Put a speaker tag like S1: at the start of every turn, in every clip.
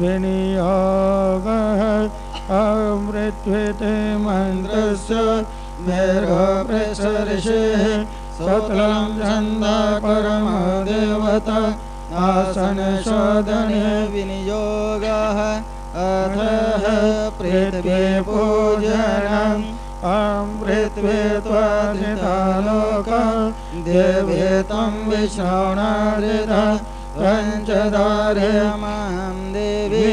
S1: विनियोगः अमृत्विते मन्त्रस्य मेघपृषऋषिः सतलं छन्दा परमदेवता आसनशोधने विनियोगः अथः पृथ्वी पूजनम् ॐ पृथ्वी त्वधितालोक देवे तं विश्रवणादिता पञ्चदार्यमहं देवी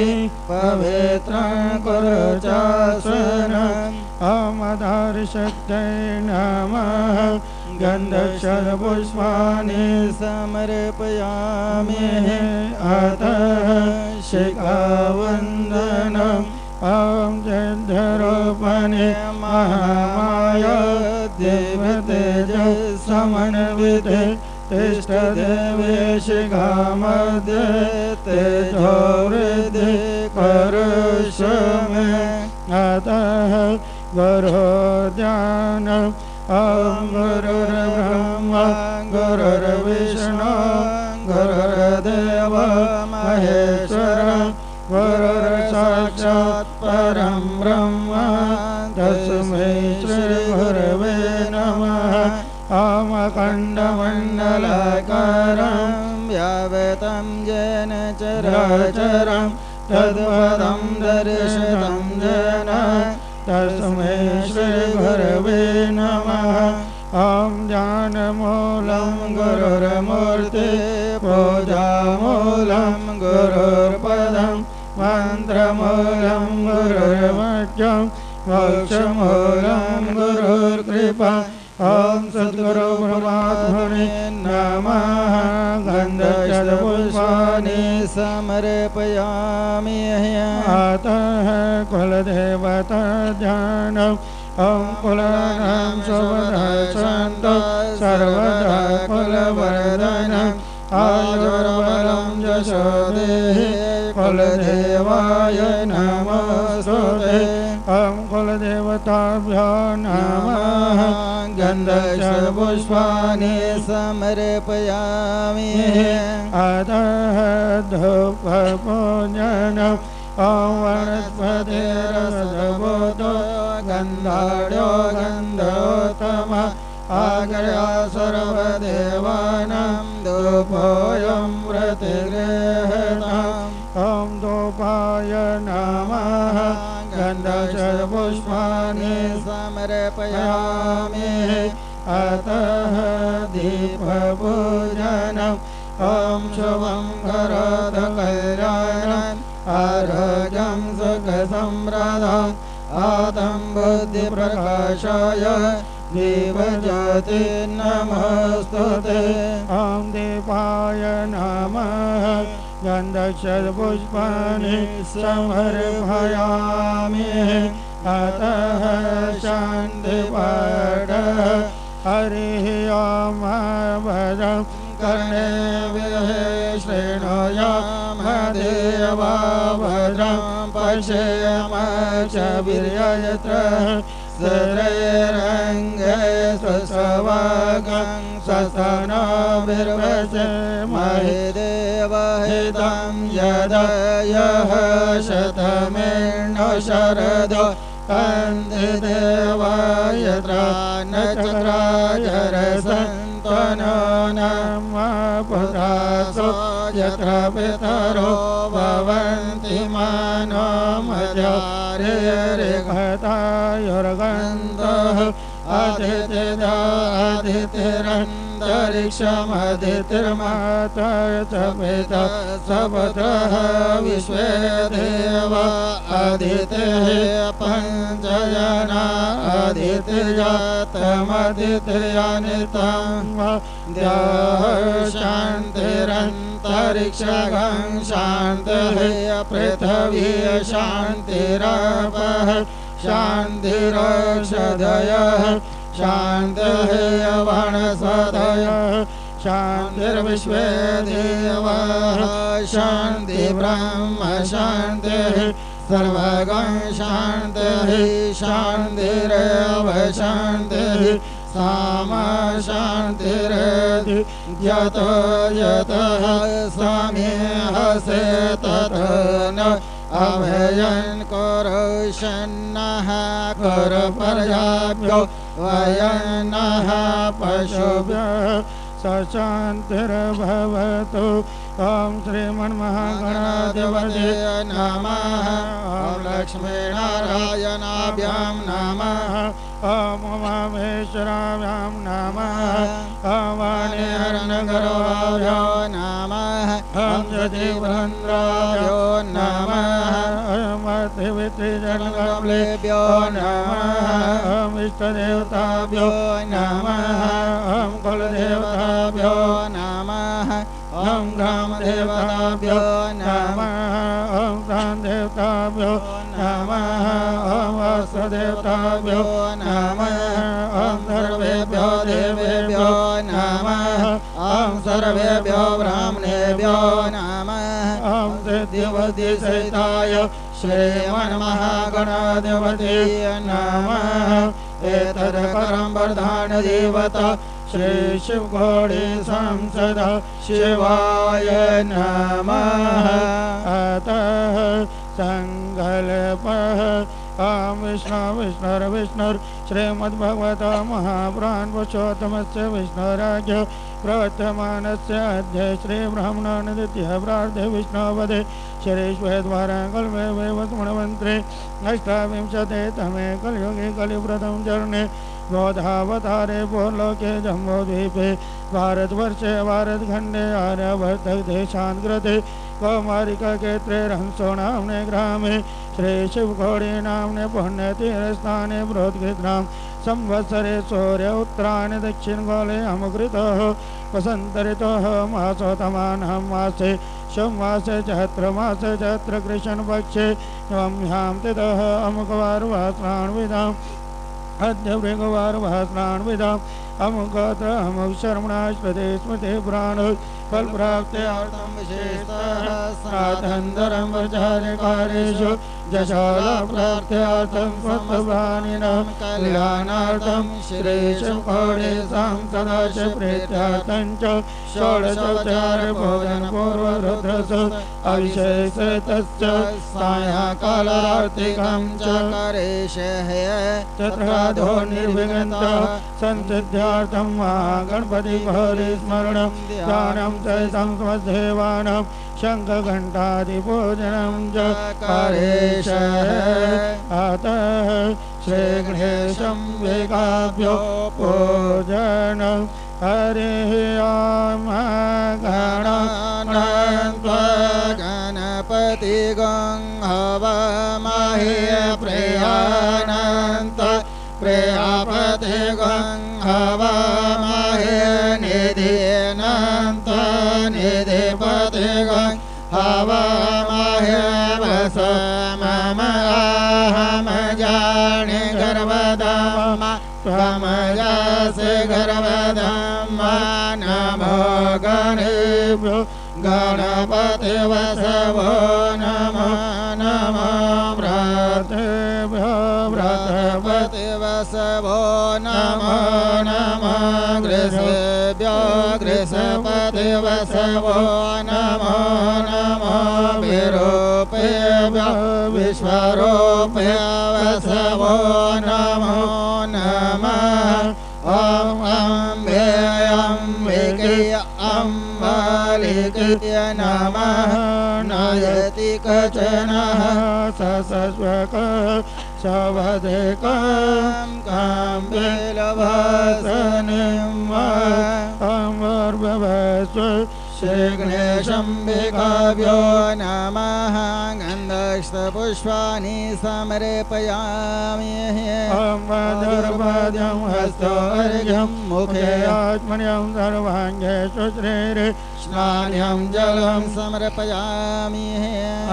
S1: पवित्रं कुरु चासनम् अमदार्शक्त्यै नमः गन्धक्षरपुष्पाणि समर्पयामि अतः शिखावन्दनम् ॐ जद्धरूपणे महामाया देवतेजसमन्विते तिष्ठदेवे शिखामध्ये तेजोवृद्धि करुष मे अतः गुरोद्यान ॐ गुरुर्ब्रह्म गुरुर्विष्णु आमखण्डमण्डलाकारं व्यावतं येन चराचरं तद्पदं दर्शितं येन तस्मै श्रीगुरवे नमः। ॐ ज्ञानमूलं गुरुर्मूर्ति पूजामूलं गुरुर्पदं मन्त्रमूलं गुरुर्वाक्यं मोक्षमूलं गुरुर्कृपा ॐ सद्गुरु नमः। गन्धपुष्पाणि समर्पयामि अतः कुलदेवता ध्यानम् ॐ कुलानां सर्वदा शान्त सर्वदा कुलवर्धनम् आयुर्बलं यशो देहि कुलदेवाय ॐ भ्यो नमः गन्धशभुष्वानि समर्पयामि। अधः धूपपूजनम् ॐ वरस्वर सर्वतो गन्धाड्यो गन्धोत्तमः आग्र्या सर्वदेवानां दूपोयं व्रतिगृहण ॐ दुपाय नमः। गन्ध समर्पयामि।
S2: अतः दीपपूजनम् ॐ शुभं करोदकल्याणम् आरोग्यं सुखसम्प्रदम् आदं बुद्धिप्रकाशाय देवज्योति नमस्तु ते। ॐ दीपाय नमः गन्धक्षपुष्पाणि समर्पयामि अतः शान्तिपाठ हरिः ॐ भजं कर्णे शृणुयामदेवा भद्रं पश्यम च वीर्यत्र शरैरङ्गे स्वस्वागं स्वसनाभिर्वसे महि यदयः शतमेण शरद शरदो न चराचरसन्द्वनो न पुरासो यथा पितरो भवन्ति मानो मध्या। ऋतायुरगन्धः आधितिराधितिरन् पिता सपतः विश्वे देव अदितिः पञ्चजना अदितिजातमदितिर्यानितं द्याः शान्तिरन्तरिक्षगं शान्तिः पृथिवी शान्तिरापः शान्तिरक्षदयः शान्तिः वणसदयः शान्तिर्विश्वे देवाः शान्ति ब्रह्म शान्तिः सर्वगं शान्तिः। शान्तिरेव, शान्तिः। सामा शान्तिरधि यतो, यतः स्वामी हसे ततो न अभयन् करोषन्नः कर पर्याभ्यो वयनः पशुभ्यः सशान्तिर्भवतु। ॐ श्रीमन्महागणाधिपते नमः। ॐ लक्ष्मीनारायणाभ्यां नमः। ॐ उमामेश्वराभ्यां नमः। ॐ वाणिहरणगरवाभ्यो
S1: नमः।
S2: ॐ जतिवृन्द्राभ्यो नमः अतिवित्रिजनगमलेभ्यो नमः ॐ इष्टदेवताभ्यो नमः ॐ कुलदेवताभ्यो
S1: नमः
S2: ॐ ग्रामदेवताभ्यो नमः ॐ प्राणदेवताभ्यो नमः ॐ वासुदेवताभ्यो नमः ॐ सर्वेभ्यो देवेभ्यो नमः ॐ सर्वेभ्यो ब्राह्मणेभ्यो
S1: नमः
S2: ॐ सिद्धिवद्धिसहिताय श्रीमन्महागणाधिपति नमः वर्धान देवता श्री शिवघोड़े संसद, शिवाय नमः। अतः सङ्कल्पः ॐ विष्णु विष्णुर्विष्णुर् श्रीमद्भगवत महापुराण पुरुषोत्तमस्य विष्णुराज्य प्रवर्तमानस्य अध्य श्रीब्राह्मणानदित्य प्रार्थे विष्णुपदे वैवत्मणमन्त्रे अष्टाविंशते तमे कलियुगे कलिप्रथम चरणे बोधावतारे भूलोके जम्बोद्वीपे भारतवर्षे भारतखण्डे आर्यभर्तदेशान्तकृते कौमारिकक्षेत्रे रहंसो नाम्ने ग्रामे श्रीशिवघोड़ी नाम्ने पुण्यतीर्थस्थाने बृहद्गीत्रां संवत्सरे सूर्य उत्तरायण दक्षिणगोले अमुकृतः। वसन्तऋतुः मासोतमानः मासे सोमवासे चैत्रमासे चैत्रकृष्णपक्षे नवम्यां तिथः अमुकवारवास्राण्विदाम् अद्य भृगवारवास्राण्विदाम् अमुकत्र अमुक शर्मणाश्रते स्मृते प्राण। फलप्राप्त्यार्थं विशेषतः साधनधरं प्रचारकार्येषु जशालाप्रार्थ्यार्थं स्वत्वभानिनां कल्याणार्थं श्रीशुकोडेशां सदाशिवप्रीत्यार्थं च षोडशोपचारभोजनपूर्वरुद्रस अविशेषतश्च सायङ्कालार्तिकं च
S1: करेशः
S2: तत्राधो निर्विघ्नतः संसिद्ध्यार्थं वा गणपति गौरी स्मरणं ध्यानं जयशङ्केवानां शङ्खघण्टादिपूजनं जकारेश अत श्रीघ्रेशं वेगाव्यो पूजनं
S1: हवमहे प्रिया वसवो नमो नमो विरूपेभ्यो विश्वरूपे वसवो नमो नमः। ॐ अम्बे अम्बिके अम्बालिके नमः। नयति कचनः
S2: सस्वक सवधिकं कां
S1: श्रीगणेशम्बिकाव्यो नमः गन्धस् पुष्पाणि
S2: समर्पयामहे ॐस्तौर्यं मुखे आत्मन्यं सर्वाङ्गे सुरे
S1: स्नान्यं जलं समर्पयामि।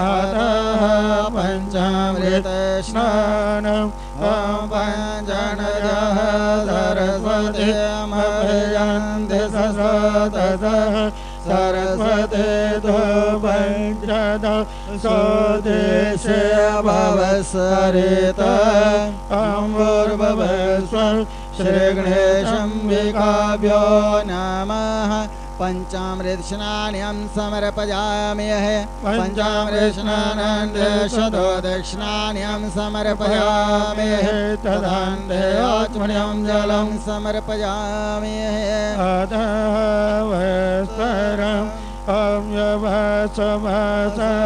S2: अतः पञ्चामृतस्नानं समर्पयामिह पञ्चामृतश्राणय सरस्वतीमहन्ध स्वदेशे
S1: भवसरित
S2: अम्बुर्भवस्व
S1: श्रीगणेशम्बिकाभ्यो नमः। पञ्चामृतस्नान्यं समर्पयामि पञ्चामृतस्नानन्दे शतो दक्षिणान्यं समर्पयामि तदान्ते आत्मन्यं जलं समर्पयामि
S2: वस्त्रम् ॐ यवसमसः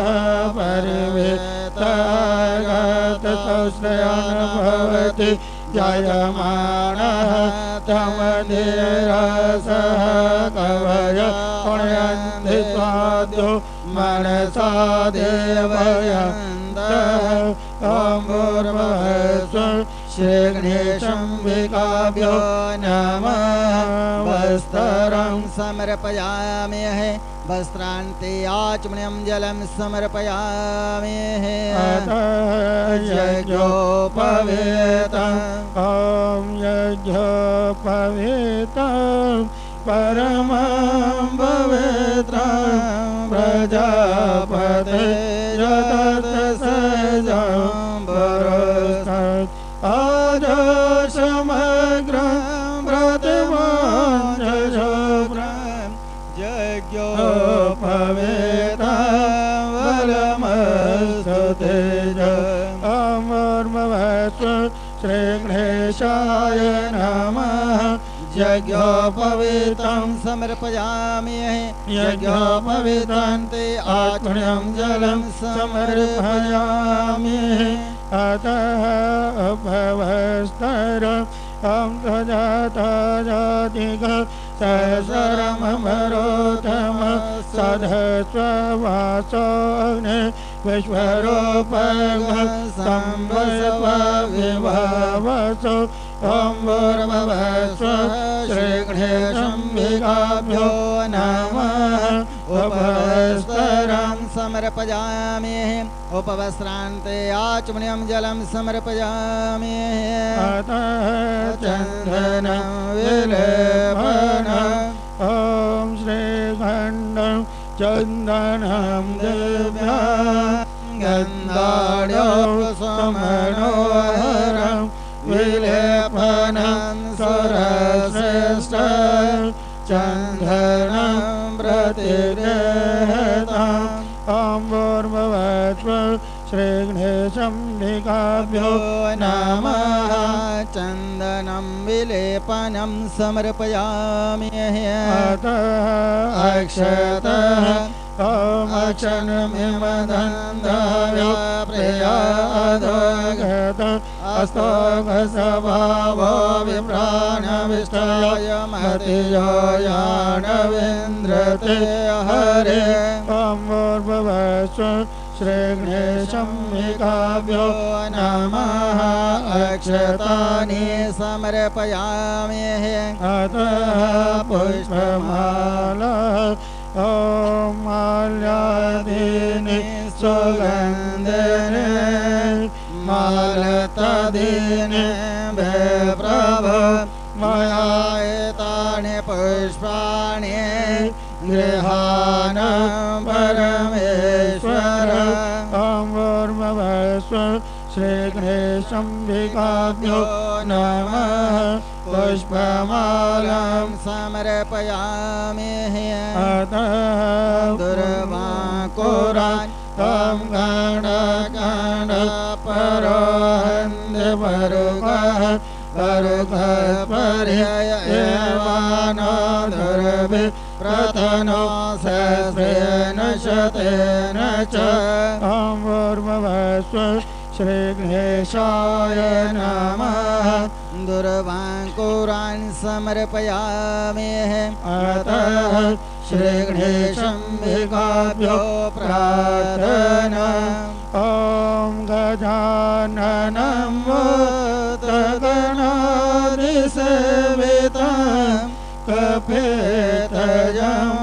S2: परिवेतागतसौश्रयान् भवति जायमानः तमधिरसः कवय पुण्यन्ति स्वाद्यो मनसा देवयन्तः पूर्वस्व श्रीगणेशम्बिकाभ्यो नमः वस्त्रं
S1: समर्पयामि वस्त्रान्ते आचमण्यं जलं समर्पयामि।
S2: यज्ञोपवेतम् ॐ यज्ञोपवेतं। परमं पवित्रं प्रजापते। यज्ञोपवीतं
S1: समर्पयामि यज्ञोपवीतान्ते आत्मन्यं जलं समर्पयामि
S2: अतः भवस्तर ं सजाता जातिक सरमरोधम सधस्ववासोऽग्ने विश्वरूपग संवस्वविभावसो ॐ भूर्भवस्व श्रीगणेशम्बिकाभ्यो नमः। उपस्तरं
S1: समर्पयामि। उपवस्त्रान्ते आचमनीयं जलं समर्पयामि।
S2: अतः चन्दनं विलेपन। ॐ श्रीखण्डं चन्दनं दिव्या। समनोहरं विलेपनं श्रीघ्नेशम्भिो
S1: नमा चन्दनं विलेपनं समर्पयामि
S2: अक्षत ॐ अक्षन् मिमदन्द्रया प्रियाधो गत अस्तो स्वभावो विप्राणविष्टाय मध्यो या नवेन्द्रते हरेभवश्च श्रीगणेशं विकाभ्यो नमः।
S1: अक्षतानि समर्पयामि।
S2: अतः पुष्पमाला ॐ माल्यादीनि सुगन्धने मालतादीनि प्रभ विकाभ्यो नमः पुष्पमालां
S1: समर्पयामि
S2: अतः
S1: दुर्वाकोरान्
S2: तं गणगण परोहन्द परुगः परुगः पर्यय एवानो दुर्भि प्रतनो सहस्रेण शतेन च। ॐ श्रीगणेशाय नमः।
S1: दुर्वाङ्कुरान् समर्पयामि।
S2: अतः श्रीगणेशं विकाभ्यो प्रार्थना। ॐ गजाननं कपेतजम्बो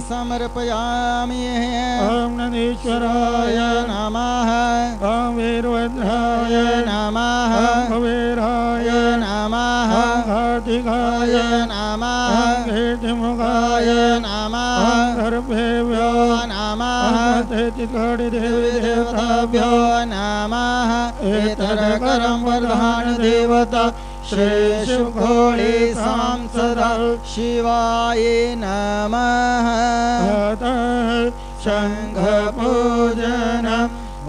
S1: समर्पयामि
S2: ॐ नदीश्वराय
S1: नमः।
S2: ॐ वीरभद्राय।
S1: नमः।
S2: कुबेराय
S1: नमः।
S2: ॐ कार्तिकाय
S1: नमः।
S2: कीर्तिमुखाय।
S1: नमः।
S2: सर्वेभ्यो।
S1: नमः।
S2: तेतिकोटि देवताभ्यो
S1: नमः।
S2: एतरकरं वरदान
S1: श्रीशुभोळी सदा शिवाय नमः।
S2: शङ्घपूजन ॐ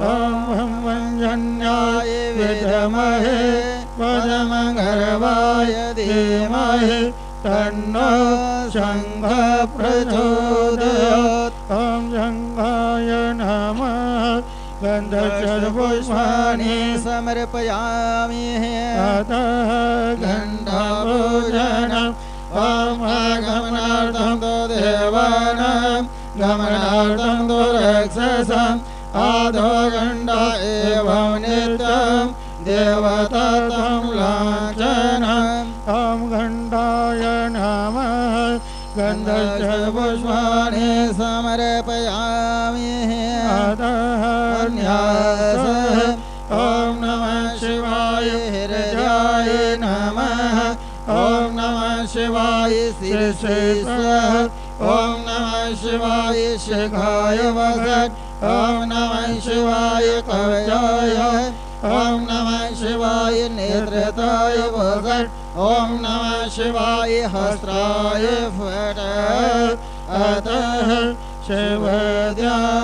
S2: वं वञ्जन्याय विरमहे पदमगरवाय धीमहि तन्नो शङ्घ गन्धचर्पुष्पाणि
S1: समर्पयामि
S2: अतः ॐ आगमनार्थं तु देवानां गमनार्थं तु रक्षसाम् आदो गण्ड एवं नित्यं देवतार्थं लाञ्छनम् ॐ गण्डाय नमः गन्धस्य पुष्पाणि
S1: समर्पयामि
S2: ॐ नमः शिवाय हृदयाय नमः। ॐ नमः शिवाय शीर्षेश्वर ॐ नमः शिवाय शिखाय वगत् ॐ नमः शिवाय कवचाय। ॐ नमः शिवाय नेत्रताय वगत् ॐ नमः शिवाय हस्त्राय फट। अतः शिवध्यानम्।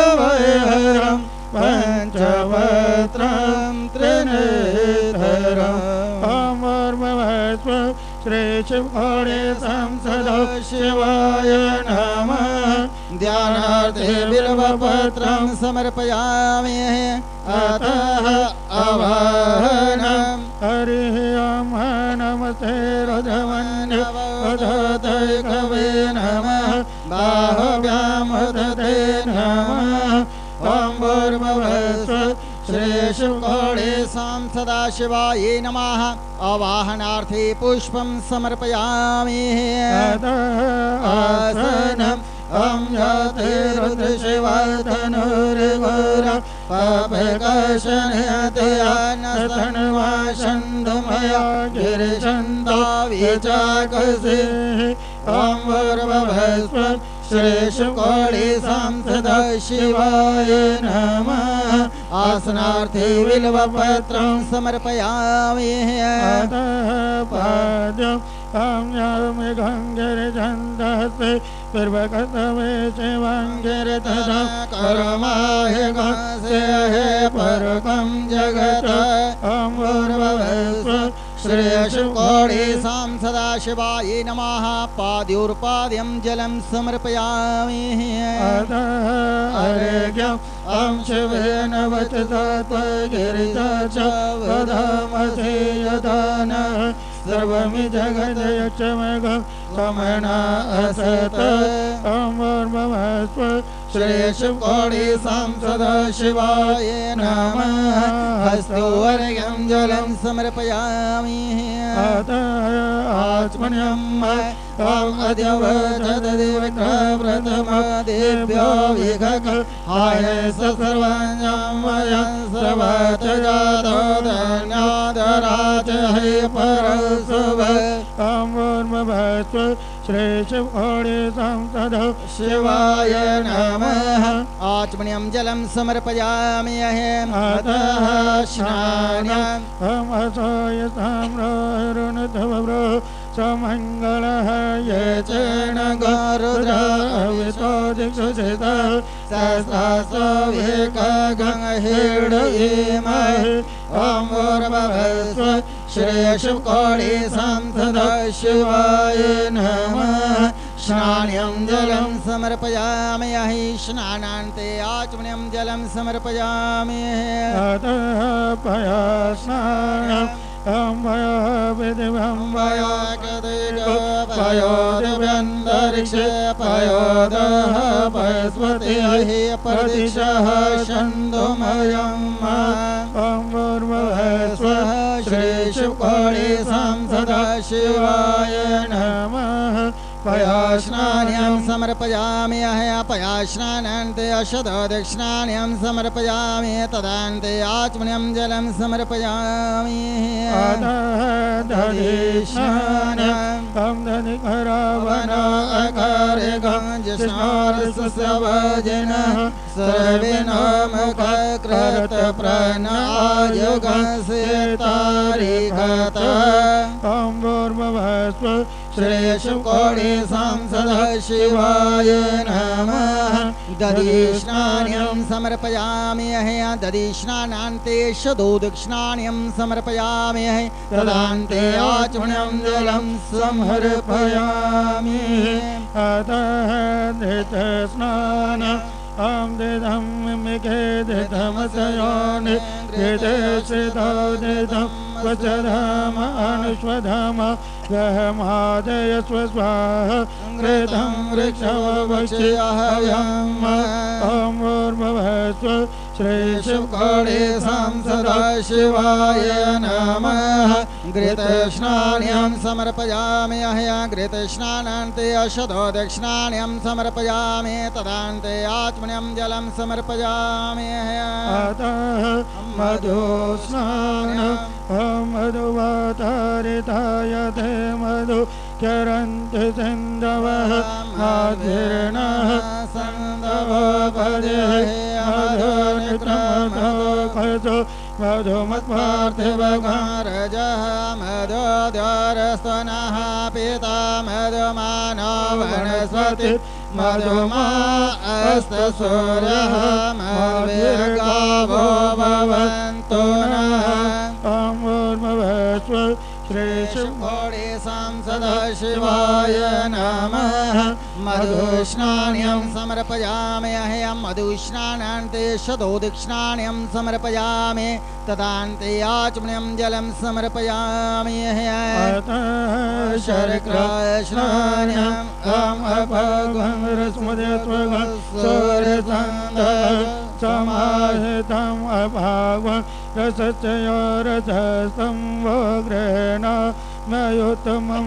S2: निखलवयहरं पञ्चवक्त्रं त्रिनेत्रम्। अमर्मवस्व श्रीशिवोणे संसदा शिवाय नमः।
S1: ध्यानार्थे बिल्वपत्रं समर्पयामि। अतः अवाहनम्
S2: हरिः ओं नमस्ते रजवन्यवधतैकवे नमः। बाहव्यामदते नमः।
S1: श्रीशिवगौळे सां सदाशिवाय नमः। अवाहनार्थे पुष्पं समर्पयामि।
S2: आसनम् ॐ याते रुद्रशिवधनुर्गोर पापकशनयतयानसन्वासन्दमया गिरिशन्दाविचाकसे ॐ भूर्भुवस्व श्रीशुकोळे सांसदा शिवाय नमः
S1: आसनार्थे बिल्वपत्रं समर्पयामि
S2: पादम् ॐ यामि गङ्गिरचन्दसे पूर्वकतमे शिवाङ्गिरतदा कर्माय गस्य हे परकं जगत।
S1: श्रेयशुकोणे सां सदाशिवाय नमः। पाद्योर्पाद्यं जलं समर्पयामि।
S2: अतः अर्घ्यम् ॐ शिवेन वचसा त्वगिरिजा च वदामसे यथा नः सर्वमि जगदयक्षमगं समना असत ॐ वर्मवस्व
S1: श्रेयशुकोणे सां सदाशिवाय नमः हस्तोर्घ्यं जलं समर्पयामि।
S2: अतः आत्मन्यम्
S1: ॐ अद्यवचदेव प्रथमदेभ्यो विघक वयं सर्वच जातो धन्यादराज हे परशुभ।
S2: ॐ श्रेशिवकोडे तद्।
S1: शिवाय नमः। आत्मनं जलं समर्पयामि अहम्। अहे मातः
S2: श्राण्यं चोयताम्ररुण समङ्गला चोजुचित
S1: गीयीमहि वां वैरम श्रेशिवकोडे सांसद शिवाय स्नान्यं जलं समर्पयामि अहि स्नानान्ते आचमनीयं जलं समर्पयामि। पयोदिव्यन्तरिक्षे पयोदः प्रदिशः
S2: ॐ
S1: संसदा शिवाय।
S2: नमः
S1: पयास्नान्यं समर्पयामि अहया पयास्नानान्ते अशतदक्षिणान्यं समर्पयामि तदान्ते आचमनीयं जलं समर्पयामि। गञ्जस्नारसवजनः सर्वे नामकृत प्रणयुगसेतारिकत
S2: ॐ पूर्ववस्व
S1: श्रेयशुकोणे सांसदः शिवाय नमः। दधिस्नान्यं समर्पयामि अहया दधिस्नानान्ते शदोदक्षिणान्यं समर्पयामि अहे। तदान्ते आचमनं जलं समर्पयामि
S2: अतः धृतस्नान ॐ दिदं मिखेदितमसयोनि धृतश्रितोदितं वचधाम अनुष्वधाम महादय स्वस्वाह घृतं वृक्षवक्ष्यहयम् ॐ
S1: श्रीशिवकोणे संसदा शिवाय नमः। घृतस्नान्यं समर्पयामि अहया घृतस्नानान्ते अशतो दक्षिणान्यं समर्पयामि तदान्ते आत्मन्यं जलं समर्पयामि
S2: अतः मधुस्नानम् ॐ मधुवातारिताय ते मधु चरन्ति सिन्धवः। आधीर्णः
S1: सन्दवपदे।
S2: मधुमत्पार्थिवगं
S1: रजः मदोद्योरस्तनः पिता मधुमानो वनस्पति मधुमा अस्तसूर्यः मद्भिर्गावो भवन्तु नः श्रीशुभोडे नमः मधुस्नान्यं समर्पयामि अह्यं मधुस्नानान्ते शतोदक्षिणान्यं समर्पयामि, तदान्ते आचमन्यं जलं समर्पयामि
S2: सूर्यसन्धः समाहितम् अभागं रसचयो रसस्तं वो गृहेण मयोत्तमं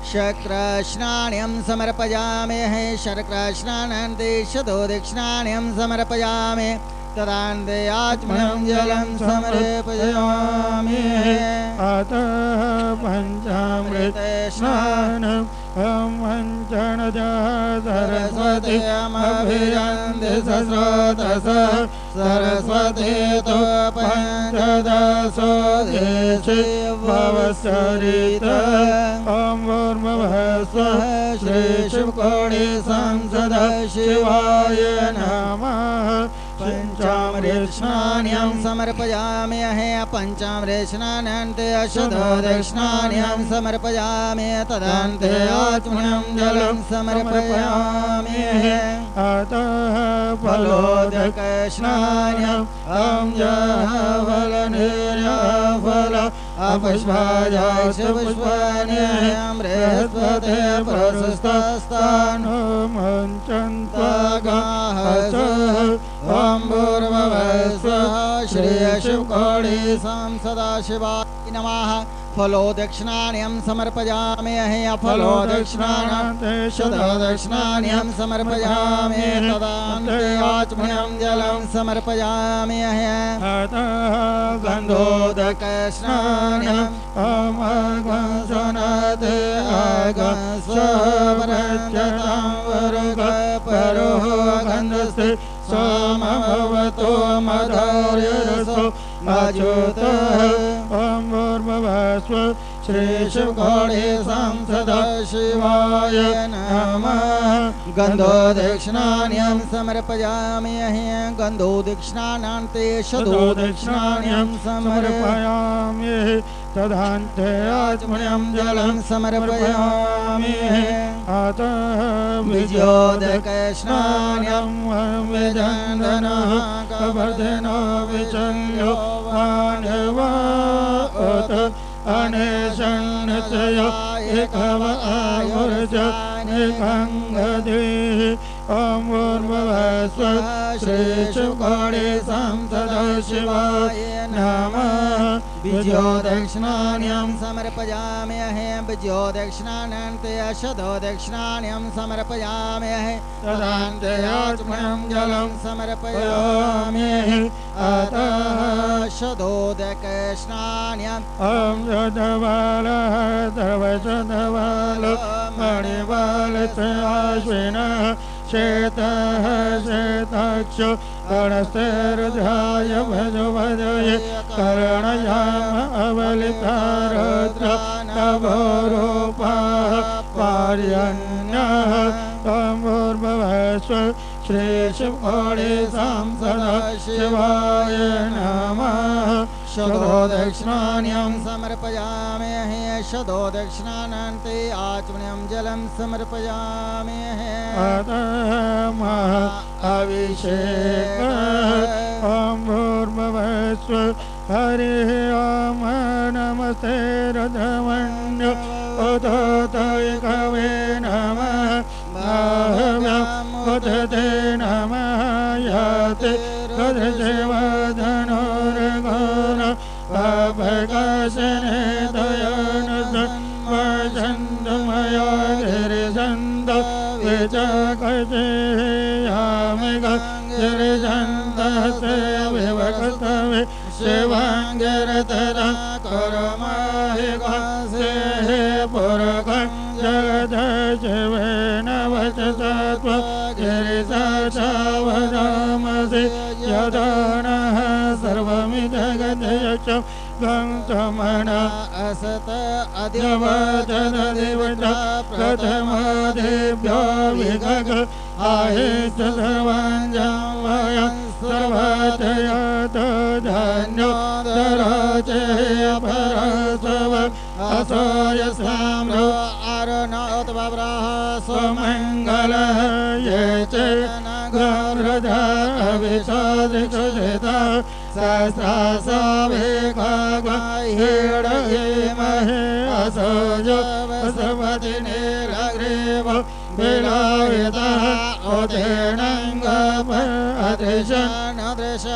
S2: शर्क्राश्राण्यं
S1: समर्पयामेहे शर्क्राश्नान् देशतो दक्षिणाण्यं समर्पयामि। तदान्ते आत्मनं जलं समर्पयामि। सरस्वतेतोपहसोदेशे
S2: भवसरित ॐ
S1: श्रीशिवकोणि संसद शिवाय नमः। पञ्चामृत्स्नान्यं समर्पयामि अहे पञ्चामृत्स्नानन्ते अशदोदक्षिणान्यं समर्पयामि तदन्ते आत्मनं जलं समर्पयामि
S2: अतः
S1: फलोदकस्नान्यम् अं जलनिर्यफल अपुष्पायाक्ष पुष्पान्यं बृहस्पते प्रशस्तस्तान्
S2: मञ्चन्त्वागाः
S1: ॐ पूर्ववस्वः श्रेयशुकोडे सदाशिवाय नमः। फलोदक्षिणान्यं समर्पयामि अहे फलोदक्षिणानां शतदक्षिणान्यं समर्पयामि तदान्ते आचमनं जलं समर्पयामि अहे
S2: अमगसनते अच्युतः ॐ भूर्भुवस्व श्रीशुकोडे संसदा
S1: शिवाय नमः। गन्धोदक्षिणान्यं समर्पयामि अहे गन्धोदक्षिणानान्ते शतोदक्षिणान्यं समर्पयामि
S2: समर्पयामि। तदान्ते आत्मन्यं
S1: जलं समर्पयामि।
S2: अतः
S1: विजयोदकस्नान्यं
S2: विजन्दनः कवर्धनो विचल्यो मानवात अनेशन्नचय एकव आयुर्ज निगङ्गधीः ॐ शिवाय नमः
S1: विजयोदक्षिणान्यं समर्पयामि अहे विजयोदक्षिणानन्ते अशदोदक्षिणान्यं समर्पयामि अहे। तदान्ते आत्मनं जलं समर्पयामि अतः शदोदकस्नान्यं
S2: ॐ यदबालः सर्वशदबाल मणिबालश्विनः श्वेतः श्वेताक्षो गणस्तेर्ध्याय भजो भजये कर्णयाम अवलितारत्र नभोरूपः पार्यन्यः त्वं पूर्ववस्व श्रीशुकोडे संसदा शिवाय नमः।
S1: शतोदक्षिणान्यं समर्पयामि हे शतोदक्षिणानन्ते आचमनं जलं समर्पयामि हे।
S2: अभिषेक ॐ भूर्भुवस्व हरिः ॐ नमस्ते रथमन्य उदोतय कवे नमः उदते नमः याते गदशिवधनुर्गोर पापकाशने दयन सन्मया गिरिसन्द विचकटे शिवङ्गिरधरा करमाहि गासे पुरगं जगद शिवेन वचसत्व गिरिशावरामसि यदा नः सर्वमिजगदयक्षं गन्तमण
S1: असत
S2: अद्यवचनदिवट प्रथमादिभ्यो विगग आहे सर्वाञ्जं वयं सर्वतया धन्यो दरसव असो य साम्र
S1: अरुणोद्वराः
S2: स्वमङ्गलः ये च न गृह विषय सवि गृहे महे
S1: असुज निरग्रीव ओदेश
S2: न दृश्य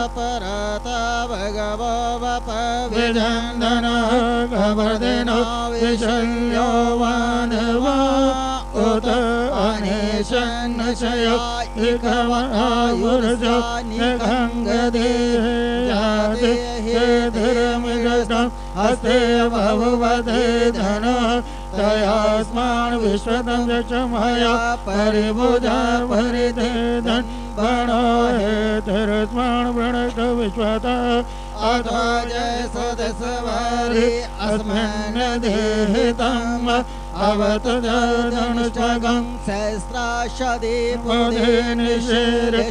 S2: विशल्यो वानवा उत अनेशन्नशय इकवायुर्ज निगङ्गदेयादे हे धर्मगतं हस्ते भववदे धन तयास्मान् विश्वतं यक्षमया परिभुजा परिते धन गणो हे धरस्मान् वृणक विश्वता
S1: राजय सदसवारे
S2: अर्म न दृताम अवतदनुजगं
S1: सेष्टा
S2: शदी पृशरशल्या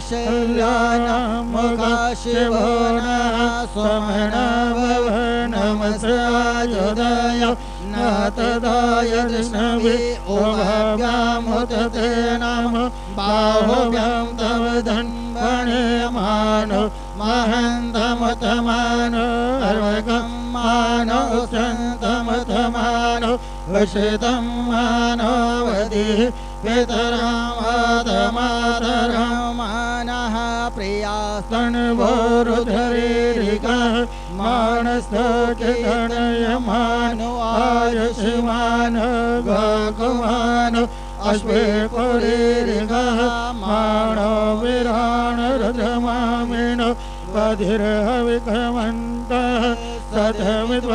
S2: नाम का शिवो न स्वमनाभव नमस्याजोदय न तदा यो नाम। पावो तव धन्य धमधमानो अवकं मानो चन्दमध मानो ऋषतं मानोवधिः वितरा माध मातर
S1: मानः प्रियास्तन
S2: मोरुधरिगः मानस्तु किणय मानो आयुषमान गाकुमान अश्वपुरीर्गः बधिर्हविक्रमन्तः सतमिद्वामहे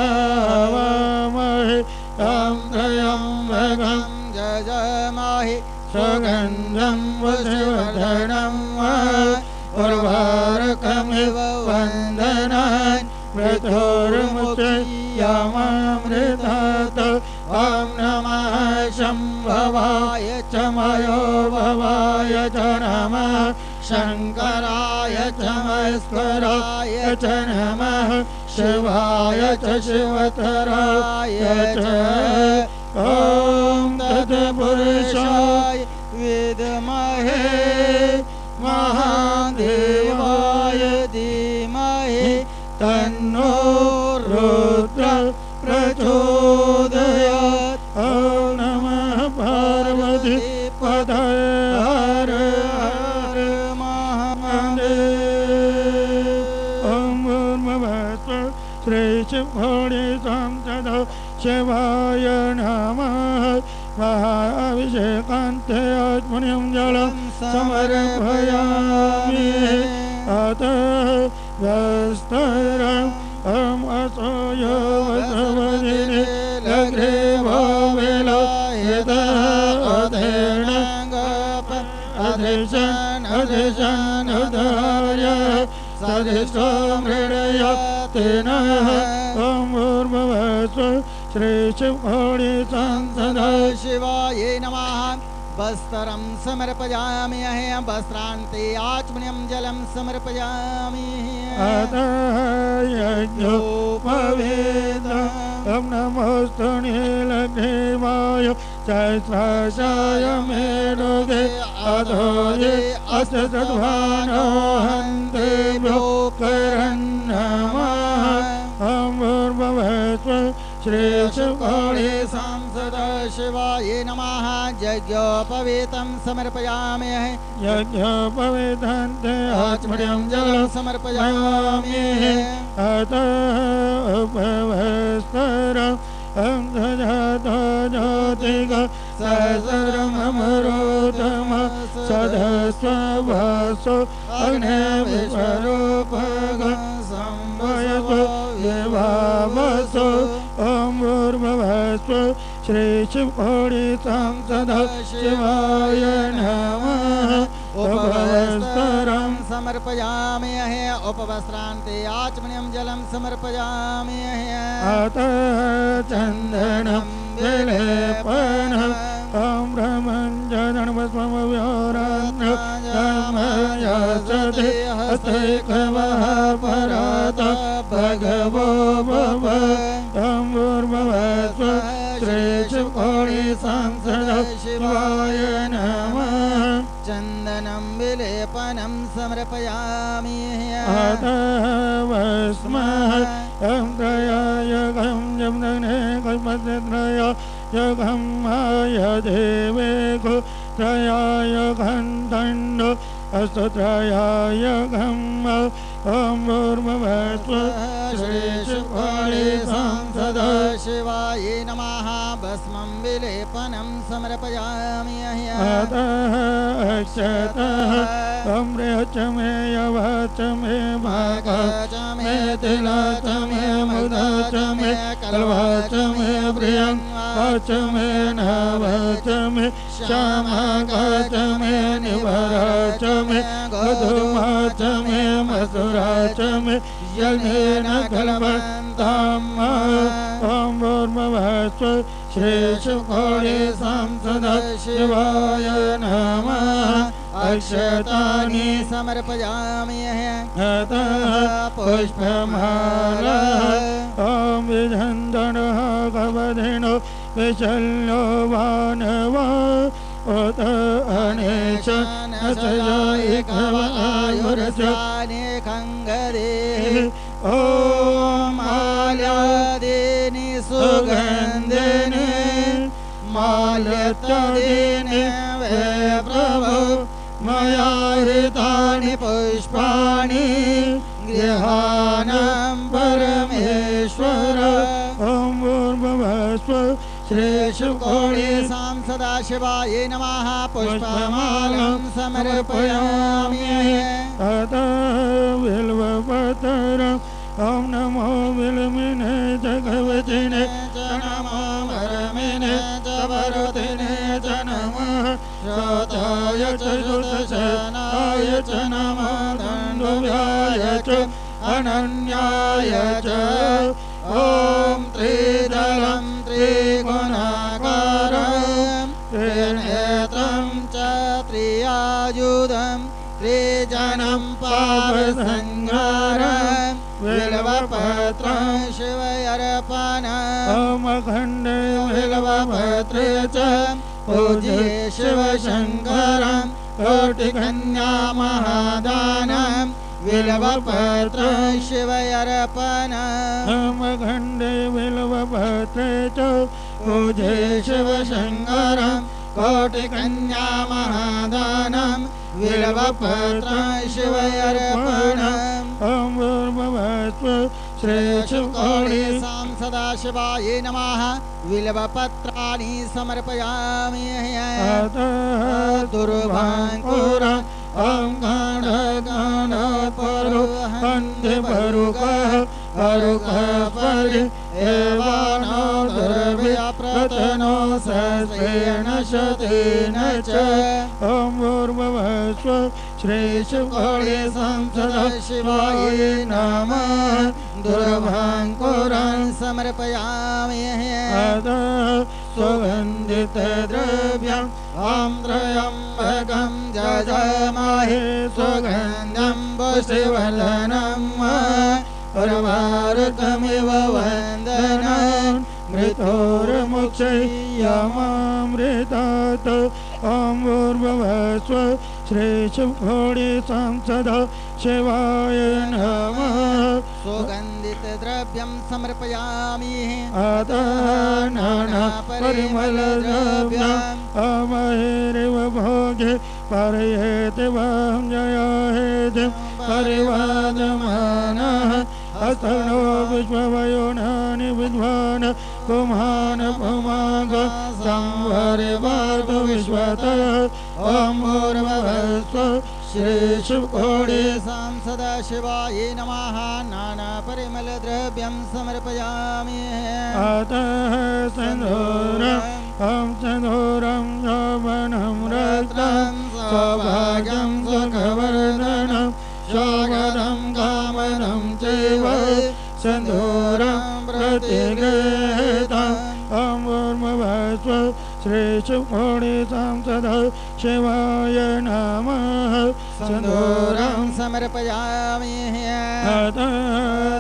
S2: तं त्रयं भगं
S1: जजमाहि
S2: सुगन्धं वसुवर्धनं उर्वारकमिव वन्दनान् मृतोर्मुचयमामृतात् ॐ नमः शम्भवाय च मयो भवाय च नमः शङ्कराय च मस्कराय च नमः शिवाय च शिवतराय च शिवाय नमः महाअभिषेकान्ते आत्मनिं जलं समर्पयामि। अतः वस्त्रम् अहम् असोय वसवदिने लग्रे भावेलायतः अधेण अधृशन् अधृशन् उदार्य सदिष्टो मृडय तेनः श्रीशिवोणि संसदा
S1: शिवाय नमः। वस्त्रं समर्पयामि अहं वस्त्रान्ते आचमनीयं जलं समर्पयामि।
S2: अतः यज्ञोपवेद। ॐ नमोऽस्तु नीलग्रीवाय सहस्राशाय मेरुगे अधो ये असद्भानो हन्तेभ्यो। करन्नमः ॐ भूर्भुवस्व श्रीशुकोणे
S1: सांस सदाशिवाय नमः। यज्ञोपवीतं समर्पयामि।
S2: यज्ञोपवेदन्ते
S1: आचमनीयं
S2: आत्मनियं
S1: जलं
S2: जलं
S1: समर्पयामि।
S2: अतः उपवस्तरम् अन्तजातो ज्योतिग सहस्रमरोतम सदस्वसो अग्ने श्रीशिवकोडितं सदा शिवाय नमः उपवस्तरम्
S1: समर्पयामि उपवस्त्रान्ते आचमनीयं जलं समर्पयामि
S2: अतः चन्दनं विलेपनम् ॐ ब्रह्मञ्जनमस्मव्योरान्नमयसति हस्तैकवः
S1: समर्पयामि
S2: अतः वस्मः ं त्रयाय गं जं दग्ने कल्पत्रय यगं माय देवे गो त्रयाय ॐ संसदा
S1: शिवाय नमः। भस्मं विलेपनं समर्पयामि
S2: अक्षतः अमृच मे यवच मे
S1: च
S2: मे तिला च मे च मे कल्वा च मे प्रियं। च मे नव च मे श्यामा च मे निवरा च मे गधुमा च मे मसुरा च मे यज्ञेन कल्पन्ताम् ॐ भूर्भुवस्व श्रीशुकोळे संसदा शिवाय नमः। अक्षतानि
S1: समर्पयामि
S2: पुष्पमाला। ॐ विझन्दनः कवधिनो विशल्यो वानव उत अनेश नशयायिकवायुरज
S1: खङ्गरे ॐ माल्यादिनि सुगन्धिनि माल्यत्तदिनि वे प्रभो मया हृतानि पुष्पाणि गृहाणां परमेश्वर।
S2: ॐ भूर्भुवस्व
S1: श्रीशुकोणे सांसदा शिवाय नमः। पुष्पमालं समर्पयामि।
S2: अतः बिल्वपत्रम् ॐ नमो विलमिने जगवतिने च नमो वरमिने च च नमः श्रोताय च श्रुतशनाय च नमो दण्डव्याय च अनन्याय च। ॐ त्रिदलं त्रिगुणाकारं
S1: त्रिनेत्रं च त्रियायुधं त्रिजनं पापसंहारं
S2: पत्रं शिवयर्पण
S1: ओमखण्डे च पूजे शिवशङ्करं कोटिकन्या महादानं विलवपत्र शिवयर्पण
S2: अमखण्डे विल्बभत्रे च पूजे शिवशङ्करं
S1: कोटिकन्या महादानं विलवपत्र शिवयर्पण
S2: अर्पणं भूर्भुवस्व
S1: श्रीशुकोणि
S2: श्रीशुकोणि
S1: सांसदा शिवाय नमः। बिल्वपत्राणि समर्पयामि
S2: अतः दुर्भाङ्कुर ॐ गण गण परो हन्ति परुकः परुकः परि एवानो दुर्व्याप्रतनो सहस्रेण शतेन च। ॐ भूर्भुवस्व श्रीशुकोणि संसदा शिवाय नमः।
S1: दुरभाङ्कुरान् समर्पयामि
S2: सुगन्धितद्रव्यम् आं द्रयं गं जमाहि सुगन्धम्बशवलनं कुरवार्गमिव वन्दनं मृतोर्मुक्षय्यमामृतात्। मा मृत ॐ भूर्वव शिवाय नमः।
S1: सुगन्धितद्रव्यं समर्पयामि।
S2: परिमलद्रव्यम् अमहिरिव भोगे परयेति वं जयाहेति परिवादमानः। अस्तनो विश्ववयोनानि विद्वान् पुमान् पुमाग संवरिवार्ग विश्वतः। ॐ पूर्वस्व श्रीशिवकोडि
S1: सांसदा शिवाय नमः। नानापरिमलद्रव्यं समर्पयामि।
S2: अतः सन्दूरम् ॐ सन्दूरं यौवनं रक्तं सौभाग्यं सुखवर्धनं शोभनं कामनं चैव सन्दूरं प्रतिगृहीतम् ॐ ऊर्मवस्व श्रीशुकोणिसां सदा शिवाय नमः।
S1: सन्दूरं समर्पयामि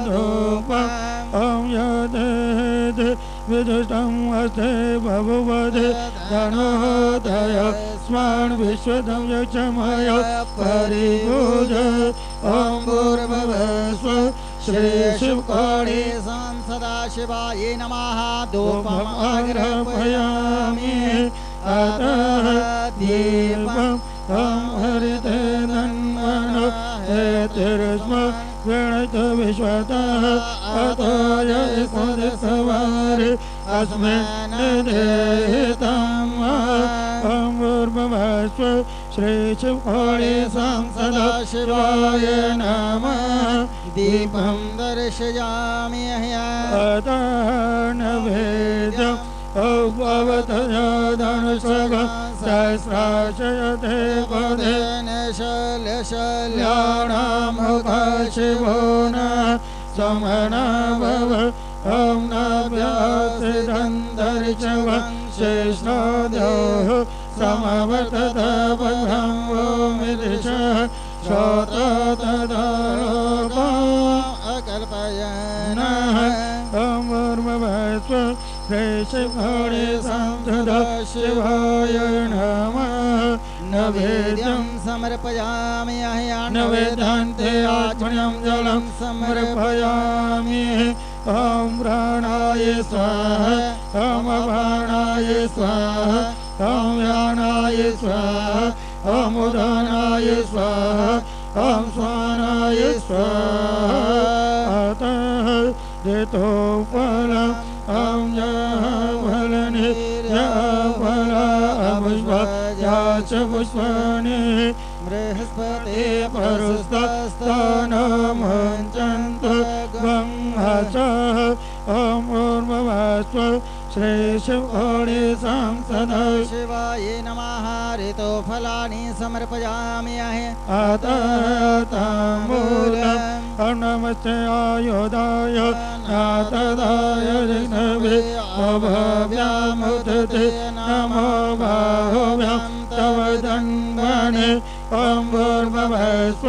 S2: धूपम् ॐ यदेद विदुष्टम् अस्ते बभुवद धनोदय स्मान् विश्वदं यक्षमय परिपूज ॐ पूर्ववस्व श्रीशिवकोणि
S1: सांसदा शिवाय नमः।
S2: धूपम्
S1: धूपम्
S2: आग्रहपयामि। अतः दीपम् तं धन्वनो ष्म विश्वतः अथाय दवारि अस्मिन् देहितं तं पूर्वमस्व श्री शिवाय सांसदाशीर्वाय नमः।
S1: दीपं दर्शयामि
S2: अतः न अयातनभेद धनुषग सहस्राशयते पदे
S1: पदेन शल्यशल्याणां
S2: ल्याणामुखशिवो न समना भव ॐ नाभ्यासिदन्तरिचव शेषोद्योः समवर्तत भद्रं वो मिदिशः श्रोत्र
S1: अकल्पयनः
S2: ॐ वर्मवस्व श्रीशिवोणि शिवाय नमः।
S1: नवेद्यं समर्पयामि
S2: न वेदान्ते आत्मन्यं जलं समर्पयामि ॐ प्राणाय स्वाहा ॐ अपानाय स्वाहा ॐ व्यानाय स्वाहा ॐ उदानाय स्वाहा ॐ स्वानाय स्वाहा। अतः ऋतो पुष्पाणि
S1: बृहस्पते
S2: परस्तानमञ्चन्त गं च ॐ ऊर्मवस्व श्रीशिवोणि संसदा।
S1: शिवाय नमः ऋतो फलानि समर्पयामि
S2: अततामूलम् ॐ नमस्ते आयुधाय नातदाय जिह्नवे अभव्यामुदते नमो बाहुव्यां धन्वने ॐ भूर्भुवस्व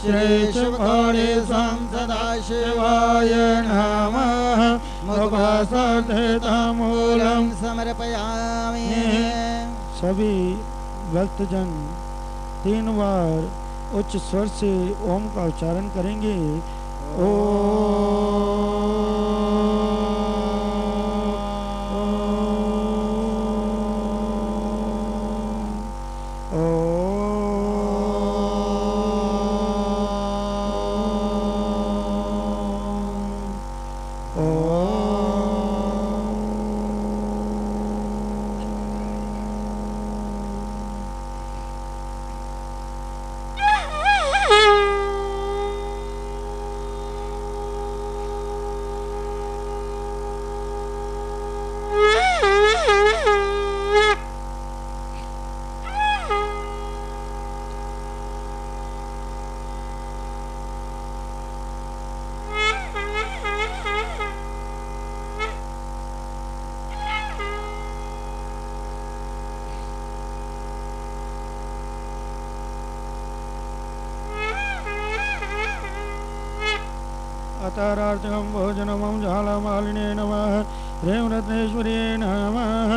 S2: श्रीशिवकोणि संसदा शिवाय नमः मुखासार्थितामूलम्
S1: समर्पयामि
S2: सभी भक्तजन, तीन बार उच्च स्वर से ओम का उच्चारण करेंगे। ओ अतारार्चकं भोजनमं झालमालिने नमः। ह्रीं रत्नेश्वर्ये नमः।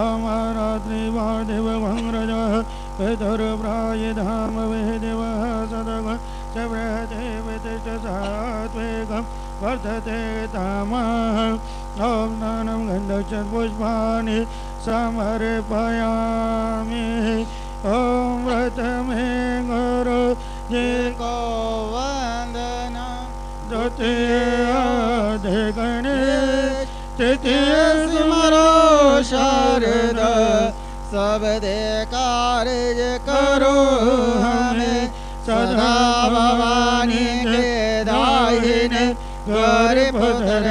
S2: अमरात्रिवादेवभङ्ग्रजः पितुर्प्राय धाम वै देवः सदग च बृहते वितिष्ठसात्वेगं वर्धते तामः। ॐ स्नानं गन्धश्च पुष्पाणि समर्पयामि। ॐ व्रतमे गुरु जे द्वितीयाधिगणे तृतीय
S1: स्मरो शारद। सब दे कार्य करो हमें सदा भवानी के दाहिने गौरी पुत्र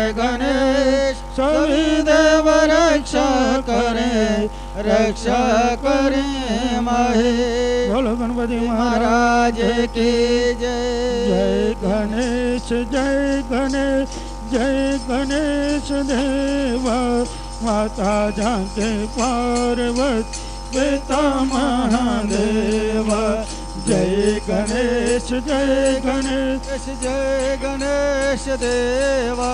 S1: रक्षा करें महे
S2: बोलो गणपति महाराज
S1: के
S2: जय।
S1: जय
S2: गणेश जय गणेश जय गणेश देवा। माता जानते पार्वत पिता महादेवा। जय गणेश जय गणेश।
S1: जय गणेश देवा।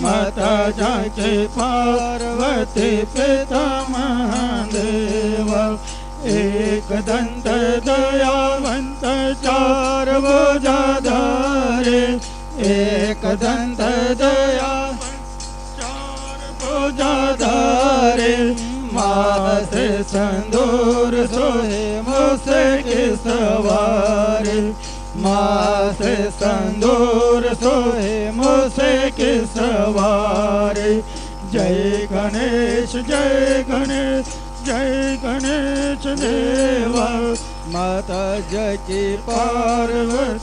S2: माता जानके पार्वती पिता महादेवा। एक दंत दयावंत चार भुजाधारे एक दंत दया चार भुजाधारे माथे संदूर सोहे मुसे के सवारे। माथे संदूर सोहे मुसे के सवार। जय गणेश जय गणेश जय गणेश देवा।
S1: माता जय की
S2: पार्वती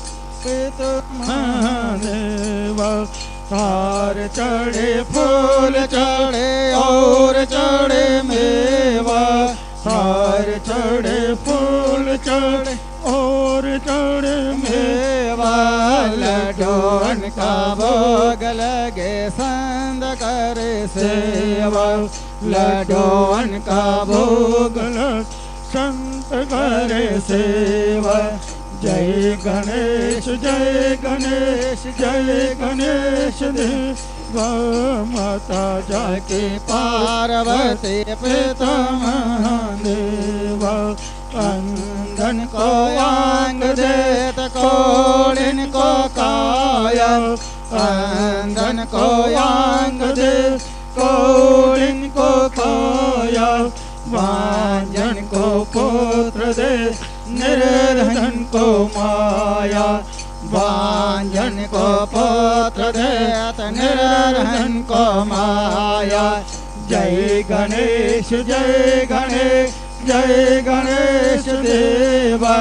S2: महादेवा हार चढ़े,
S1: फूल चढ़े, और चढ़े मेवा।
S2: हार चढ़े, फूल चढ़े
S1: का भोग लगे संद करे सेवा लडोन का भोग
S2: संत करे सेवा जय गणेश जय गणेश जय गणेश देवा माता जाके
S1: पार्वती पिता
S2: महादेवा अंगन
S1: को आंग देत कोलिन को काया अंगन को आंग दे
S2: कोलिन को काया वांजन को पुत्र दे, निर्धन को माया।
S1: वांजन को पुत्र देत निर्धन को माया।
S2: जय गणेश जय गणेश। जय गणेश देवा,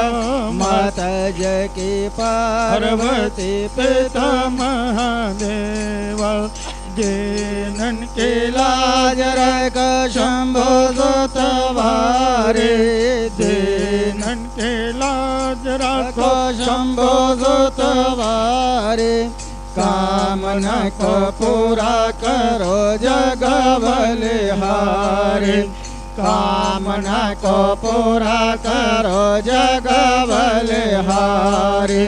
S1: माता जय की
S2: पार्वती पिता महादेवा। जेनन के
S1: लाज रख शंभो तवारे
S2: जेनन के लाज
S1: रखो शंभो तवारे कामना को पूरा करो जग बलिहारे कामना को पूरा करो जग बलिहारे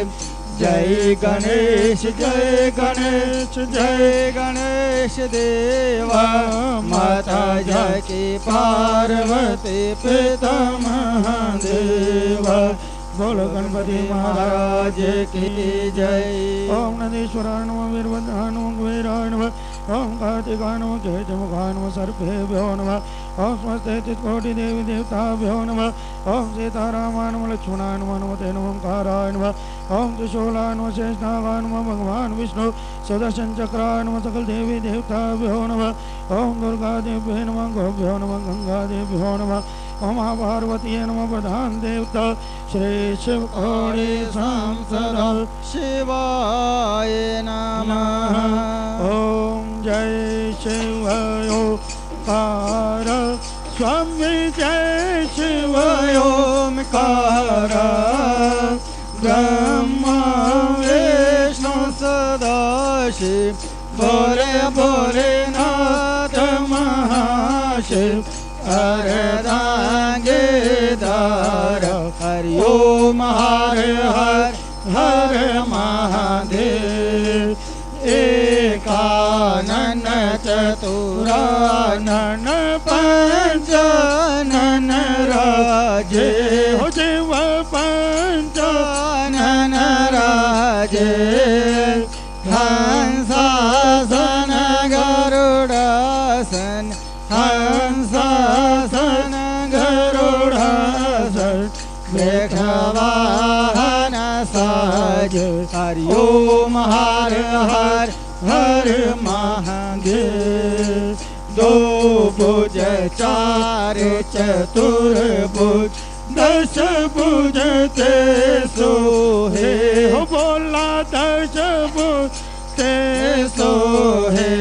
S2: जय गणेश जय गणेश जय
S1: गणेश देवा। माता जय की पार्वती
S2: पिता देवा। बोलो गणपति महाराज
S1: की जय।
S2: ओम नदीश्वराय नमः वीरभद्राय नमः ओम कार्तिकाय नमः केशमुखाय नमः। सर्पेभ्यो नमः। ओम स्वस्ते चित्कोटि देवी देवताभ्यो नमः ओम सीतारामाय नमः लक्ष्मणाय नमः नमते नमः ओंकाराय नमः ओम त्रिशूलाय नमः शेषनागाय नमः भगवान विष्णु सुदर्शन चक्राय नमः सकल देवी देवताभ्यो नमः ओम दुर्गा देव्यो नमः गोभ्यो नमः गंगा देव्यो नमः ओम पार्वती नमः प्रधान देवता श्री शिव कोड़ी सांसदा
S1: शिवाय नमः
S2: ओम जय शिवयो पार स्वमीजे शि ओं
S1: मार ग्रह्म वेष्ण भोरे शिव भोरे भोरे नाशिव कारेदार हरि ओम हर हर। हरि ओम हर हर हर महादेव। दो भुज चार चतुर्भुज दश भुज ते सोहे।
S2: हो बोला दश
S1: ते सोहे।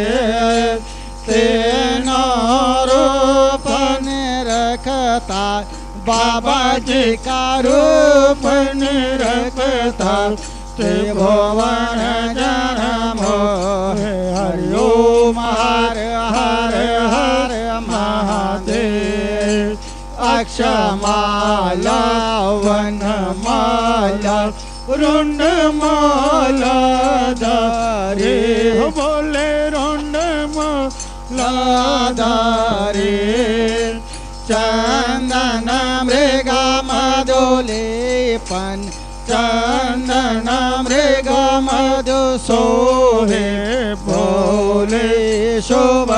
S1: ते नारोपन रखता बाबा जी का रूपन रखता। ते भुवन जन्म हरि ओम हर हर हर महादेव। अक्षमाला वनमाला रुंडमाला दारे
S2: हो बोले रोंड
S1: लादारे चंदन मृगा मधुलेपन चंदन सोहे भोले शुभकारी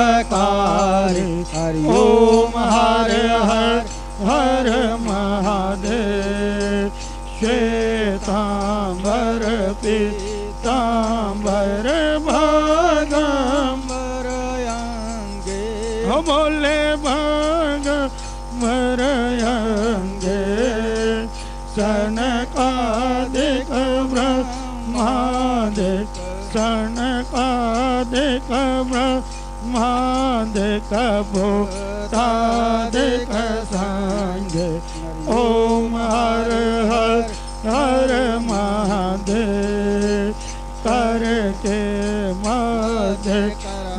S2: सनकादिक ब्रह्मादिक भूतादिक संग। ओम हर हर हर महादेव कर के मध्य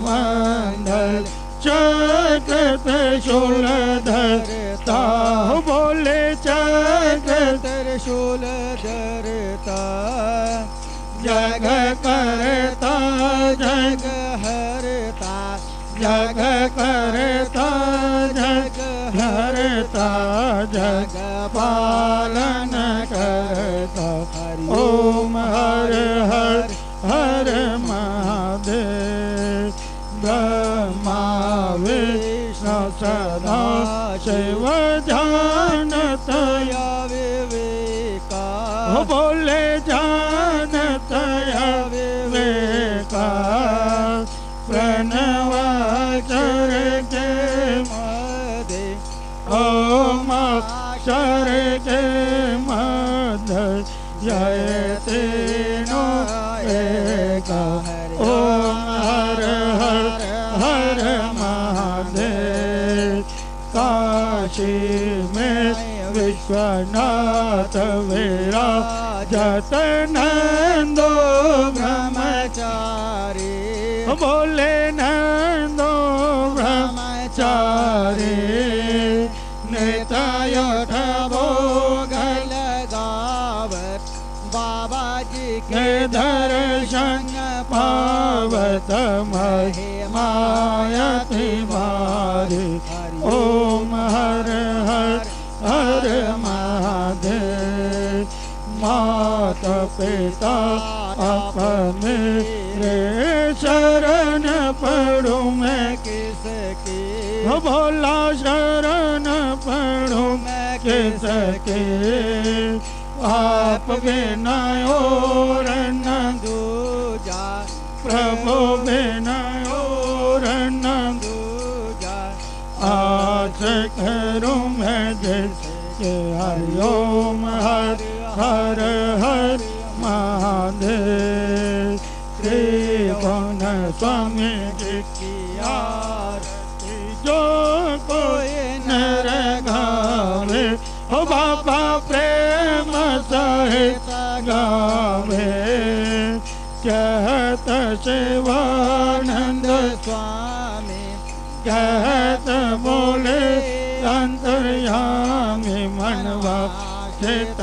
S2: मंडल चक्रत शूलधरता विश्वनाथ वीरा जतनंदो ब्रह्मचारी।
S1: ब्रह्मचारी
S2: बोले नंदो ब्रह्मचारी नेतायठ भोगल
S1: लगावत बाबा जी
S2: के दर्शन पावत मायति मात पिता अपने रे शरण पढ़ू मैं
S1: किसके?
S2: बोला शरण पढ़ू
S1: मैं
S2: किसके? आप बिना और न
S1: दूजा।
S2: प्रभु बिना और न
S1: दूजा।
S2: आज करूँ मैं जैसे हरिओम हर हर हर महादेव त्रिभुवन स्वामी की आरती जो कोई नर गावे, हो बाबा प्रेम सहित गावे। कहत शिवानंद
S1: स्वामी,
S2: कहत बोले, अंतर्यामी मनवा चित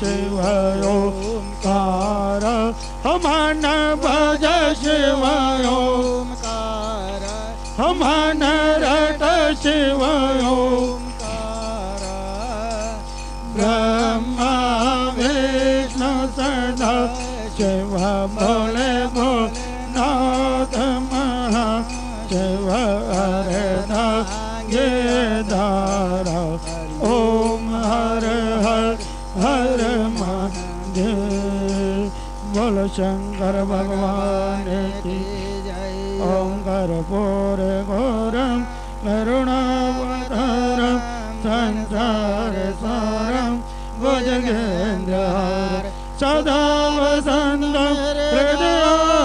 S2: शिव ओंकार। हम भज शिव ओंकार।
S1: ओमकार
S2: मन रट शिव
S1: ओंकार।
S2: ब्रह्मा विष्णु सदा शिव शंकर भगवान की
S1: जय
S2: ओंकार पोर घोरम, करुणावतारम, संसार सारम भुजगेन्द्रहार सदा वसन्तम हृदयारविन्दे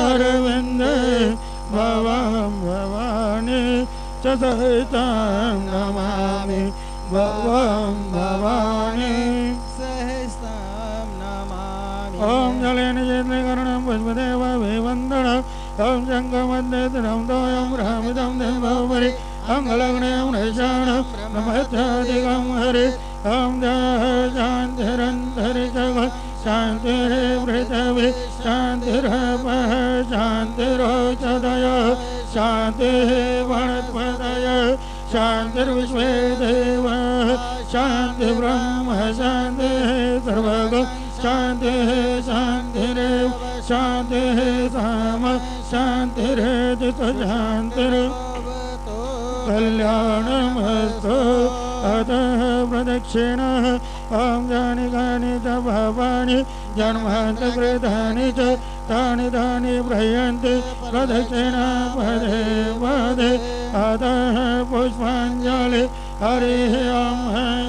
S2: भवं भवानी, च सहितं नमामि भवं भवानी। ॐ जलेन चेतकरणं पुष्पदेव विवन्दनं ॐ शङ्खमद्यतनं तोयं रामिदं देवोपरि अङ्गलग्नं नैशानं नमश्चादिकं हरि, ॐ जय शान्तिरन्तरि जगत् शान्तिरे पृथिवी शान्तिरपः शान्तिरोचदय शान्तिः वनस्पतय शान्तिर्विश्वे देव शान्ति ब्रह्म शान्तिः सर्वगो शान्तिः शान्तिः साम शान्तिरेजित शान्तिर् कल्याणमस्तु अतः प्रदक्षिणः ॐ जानि कानि च भावानि जन्मान्तकृतानि च, तानि तानि प्रयन्ति। प्रदक्षिणा पदे पदे, अतः पुष्पाञ्जलि। हरिः ॐ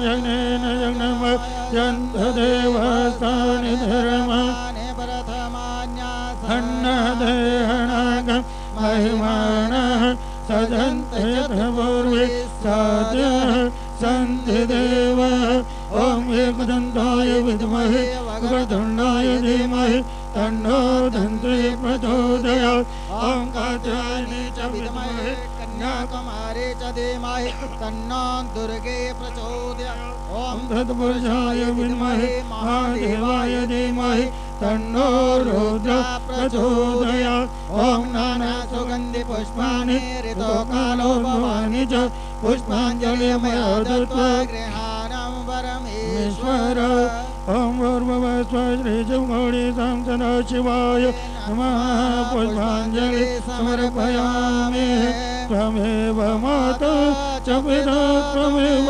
S2: यज्ञेन यज्ञम यन्तदेवस्तानि धर्म। अन्नदेहनागं महिमानः सजन्त यथ पूर्वे साध्यः सन्ति देव। ॐ एकदन्ताय विद्महे वक्रतुण्डाय धीमहि तन्नो प्रचोदयात्। ॐ च विद्महे,
S1: कन्याकुमारी च धीमहि, तन्नो दुर्गे प्रचोदयात्।
S2: ॐ तत्पुरुषाय विद्महे महादेवाय धीमहि तन्नो रुद्र प्रचोदयात्। ॐ नाना
S1: सुगन्धि पुष्पाणि
S2: ऋतुकालो भवानि च पुष्पाञ्जलिमय दत्त्वा
S1: गृहाणं परमेश्वर
S2: ॐ भूर्भुवस्व श्रीशुगौरी सां सदा शिवाय नमः। पुष्पाञ्जलि समर्पयामि। त्वमेव माता च पिता त्वमेव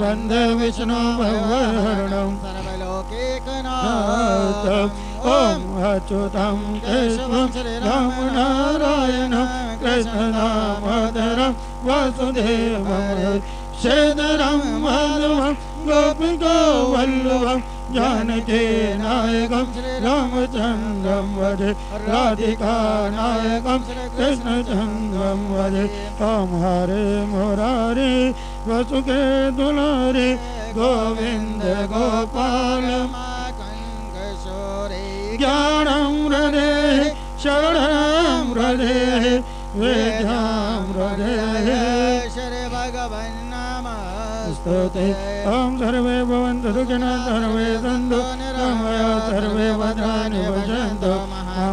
S2: वंदे विष्णु भवहरणं
S1: सर्वलोकेकनाथम्
S2: ॐ अच्युतं केशवं रामनारायणं कृष्णदामोदरं वासुदेवं। श्रीधरं माधवं गोपिका वल्लभं, जानकी नायकं रामचन्द्रं वदे राधिका नायकं कृष्णचन्द्रं वदे ॐ हरे मुरारे, वसुके दुलारे गोविन्द गोपाल। ज्ञानं हृदे शरणं हृदे वेद्यां हृदे स्तुते। ॐ सर्वे भवन्तु सुखिनः सर्वे सन्तु। रमया सर्वे भद्राणि पश्यन्तु माँ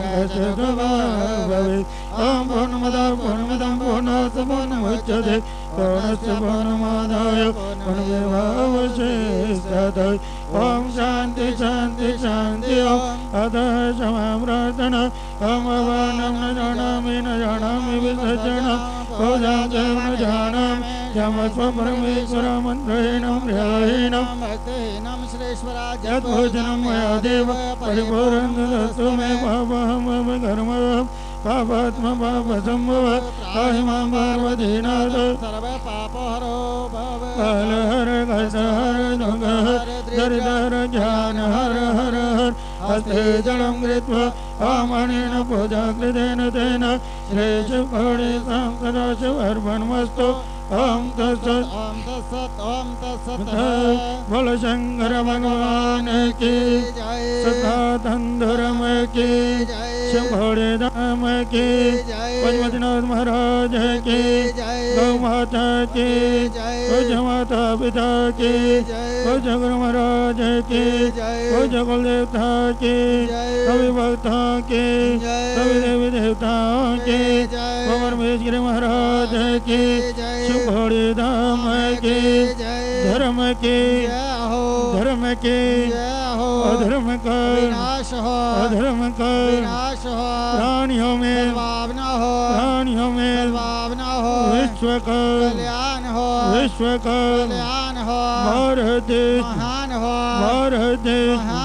S2: भवेत् ॐ पूर्णमदः पूर्णमिदं पूर्णात् पूर्णमुच्यते। पूर्णस्य पूर्णमादाय पूर्णमेवावशिष्यते ॐ शान्ति शान्ति शान्ति। ॐ अतः क्षमा प्रार्थना भवानं न जानामि न जानामि विसर्जनं पूजां च न जानामि। क्षमस्व परमेश्वर मन्त्रेण प्रियाहीनं
S1: भक्तिहीनं श्रेश्वराज
S2: यद्भोजनं देव परिपूर्णं ददातु मे पापहं मम पापात्म पापसम्भव पाहि माँ पार्वतीनाथ
S1: सर्व पापहरो भव
S2: हर हर दुःख हर दरिद्र ज्ञान हर हर हर हस्ते जलं कृत्वा आमणेन पूजा कृतेन तेन श्रेषुकोडे सदाशिव अर्पणमस्तु ओम तत्सत
S1: ओम तत्सत ओम तत्सत
S2: बोल शंकर भगवान की
S1: जय।
S2: सनातन धर्म की
S1: जय।
S2: शिव धाम की
S1: जय।
S2: पशुपतिनाथ महाराज की
S1: जय।
S2: गौ माता की
S1: जय।
S2: पूज माता पिता की
S1: जय।
S2: पूज गुरु महाराज की
S1: जय।
S2: पूज कुल देवता की
S1: जय।
S2: सभी भक्तों की
S1: जय।
S2: सभी देवी देवताओं की
S1: जय।
S2: भगवान महेश्वरी महाराज की शिव धाम की धर्म की
S1: जय हो।
S2: धर्म की
S1: जय हो।
S2: अधर्म का
S1: विनाश हो।
S2: अधर्म का
S1: विनाश हो।
S2: प्राणियों में
S1: सद्भावना हो।
S2: प्राणियों में
S1: सद्भावना हो।
S2: विश्व का
S1: कल्याण हो।
S2: विश्व का
S1: कल्याण हो।
S2: भारत देश।
S1: महान हो।
S2: भारत देश।
S1: महान